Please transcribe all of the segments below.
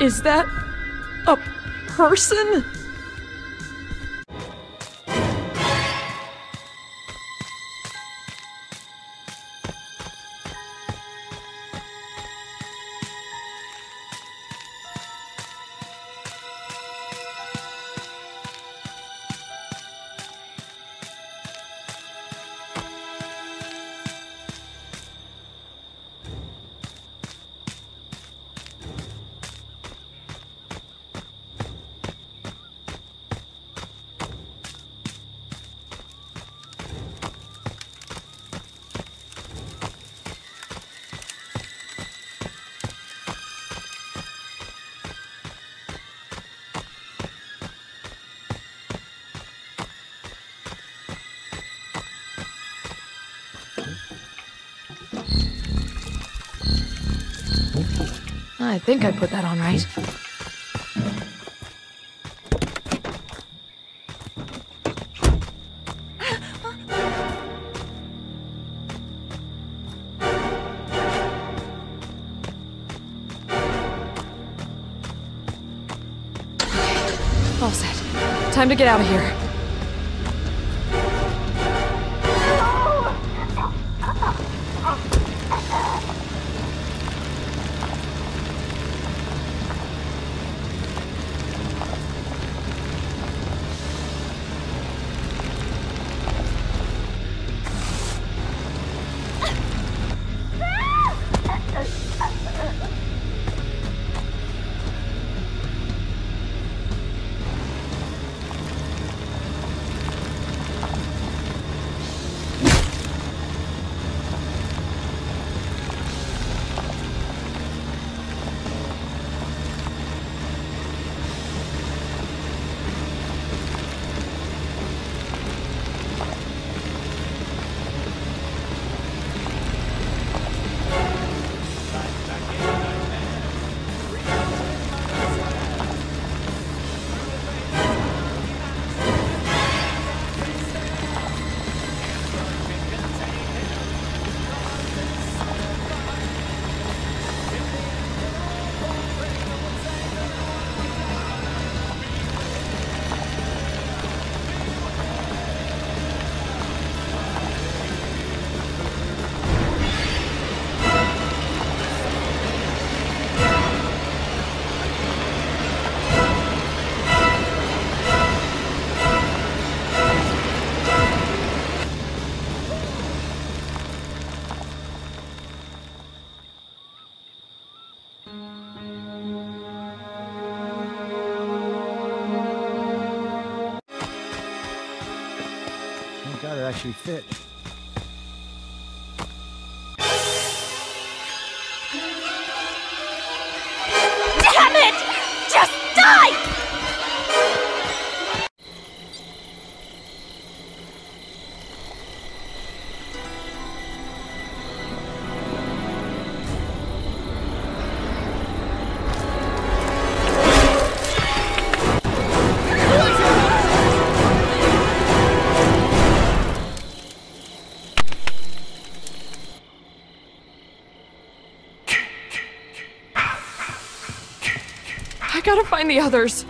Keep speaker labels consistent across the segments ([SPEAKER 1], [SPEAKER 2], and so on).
[SPEAKER 1] Is. That. a person? I think I put that on right. All set. Time to get out of here.
[SPEAKER 2] Actually fit.
[SPEAKER 3] Damn it! Just die!
[SPEAKER 1] I gotta find the others.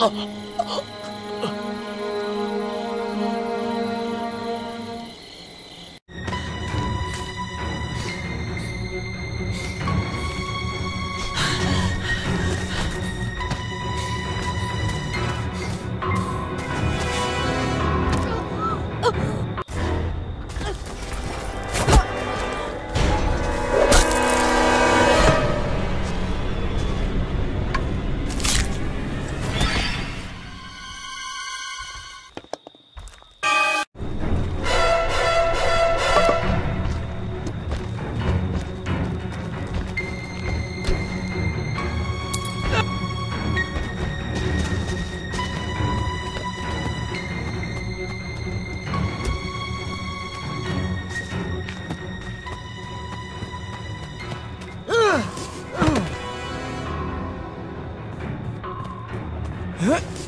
[SPEAKER 2] 好 damn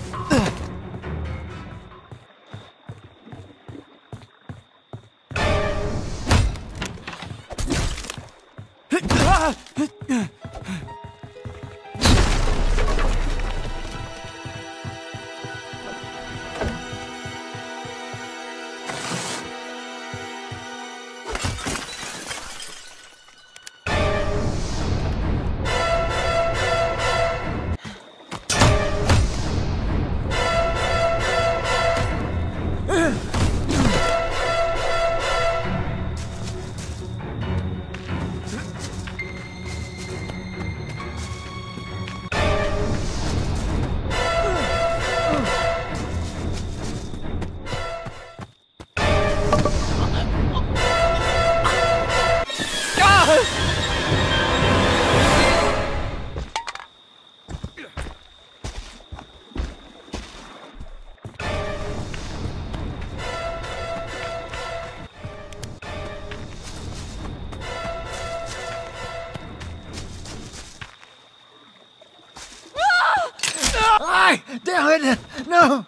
[SPEAKER 2] it! No!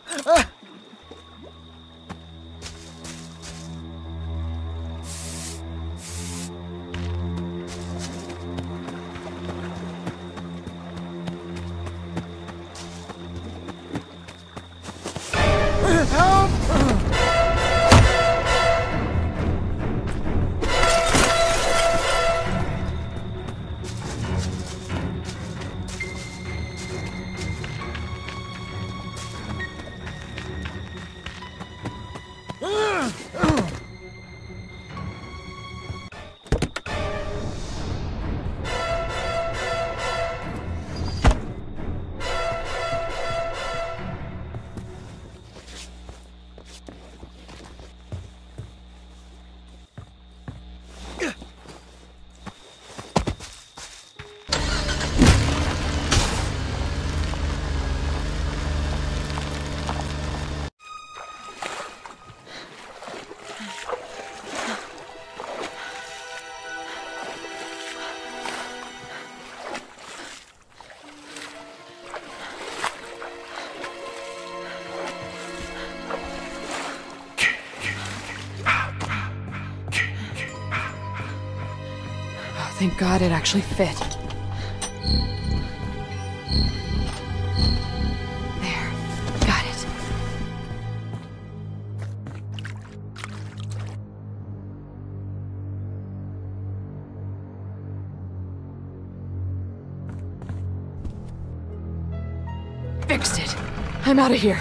[SPEAKER 1] Thank God it actually fit. There. Got it. Fixed it. I'm out of here.